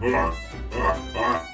Blah, blah, blah.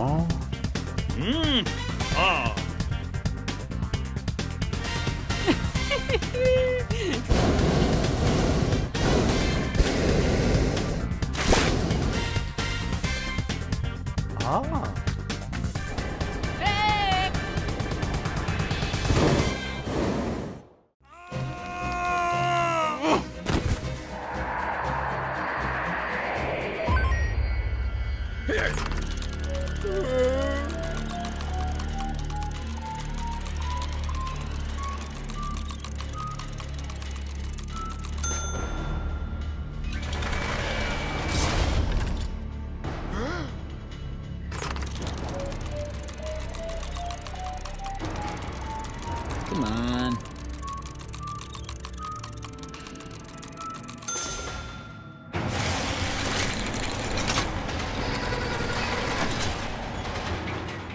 Mm. Ah. Ah. Come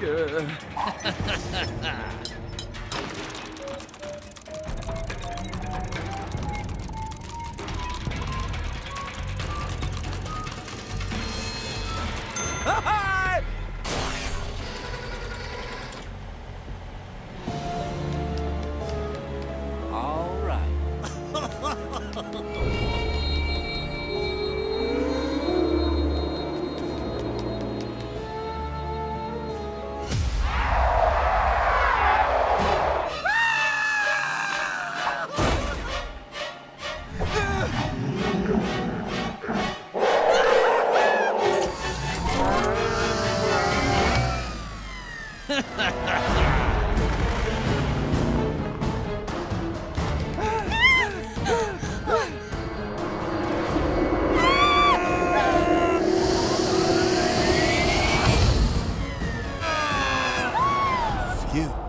Sucker. you.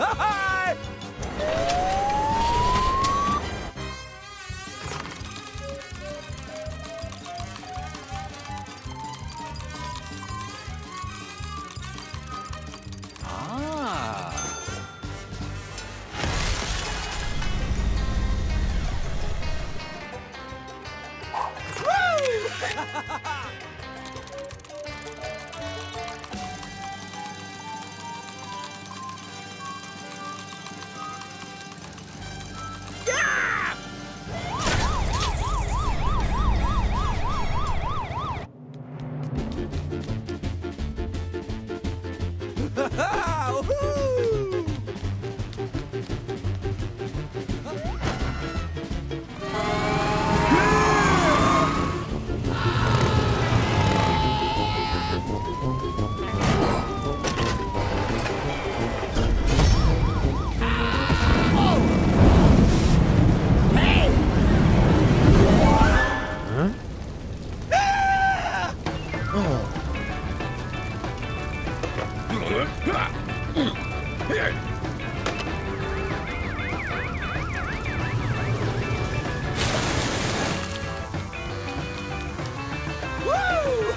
ha ha ha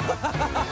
Ha ha ha!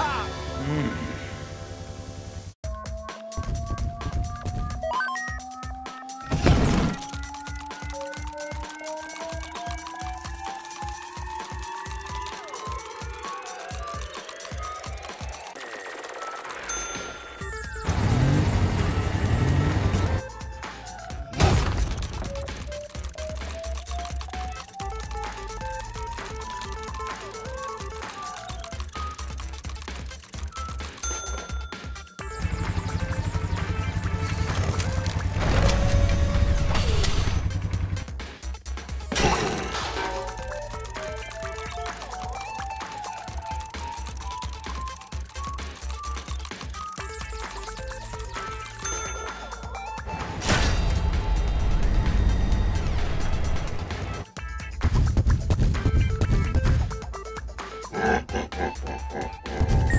Oh, oh, oh, oh, oh.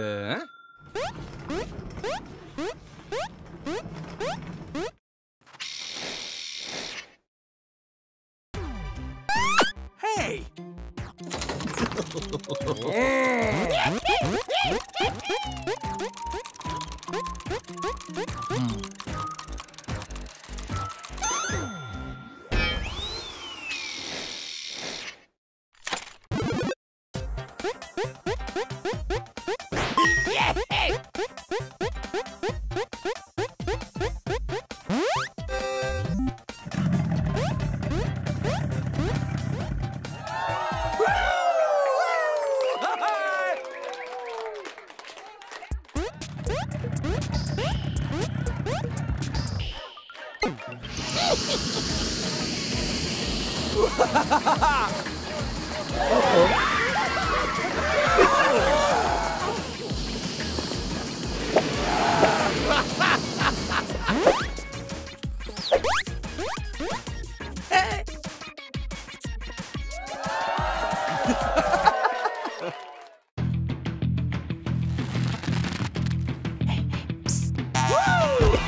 Hey! uh -oh.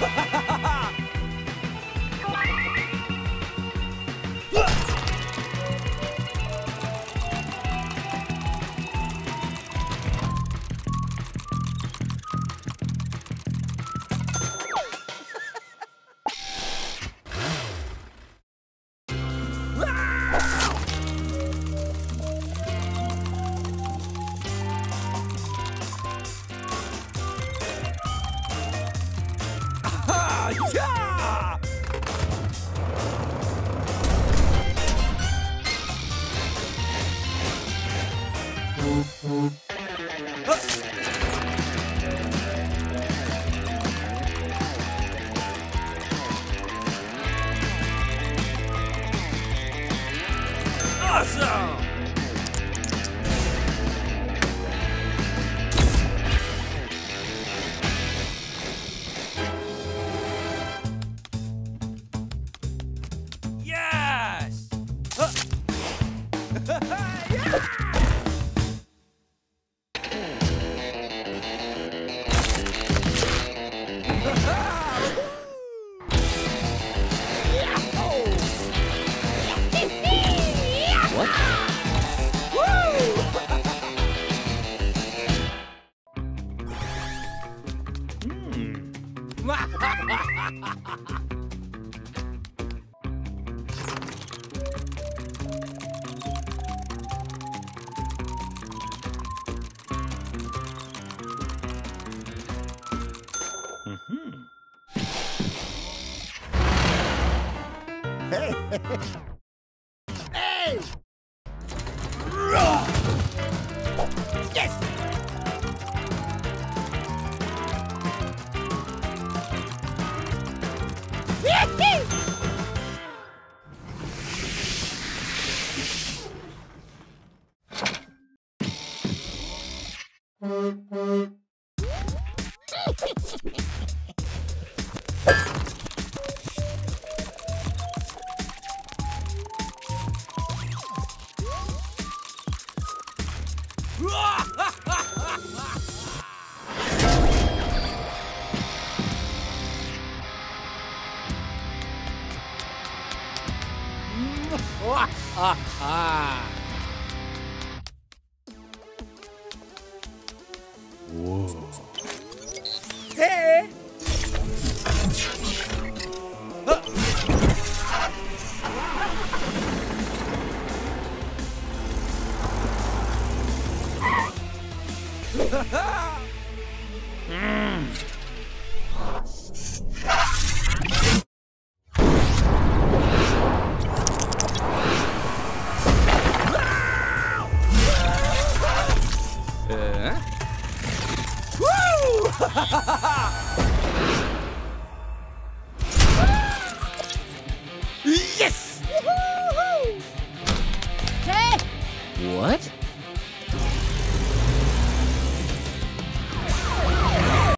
ha ha ha ha! Mm-hmm. Ha ha ha ha ha ha! はは